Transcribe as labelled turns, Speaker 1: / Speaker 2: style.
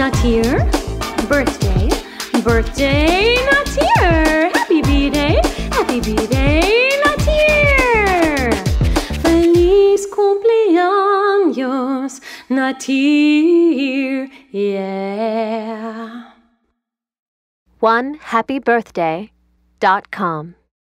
Speaker 1: Nateer. Birthday, birthday, Nateer. Happy B-Day, happy B-Day, Nateer. Feliz cumpleaños, Nateer, yeah.
Speaker 2: One happy birthday dot com.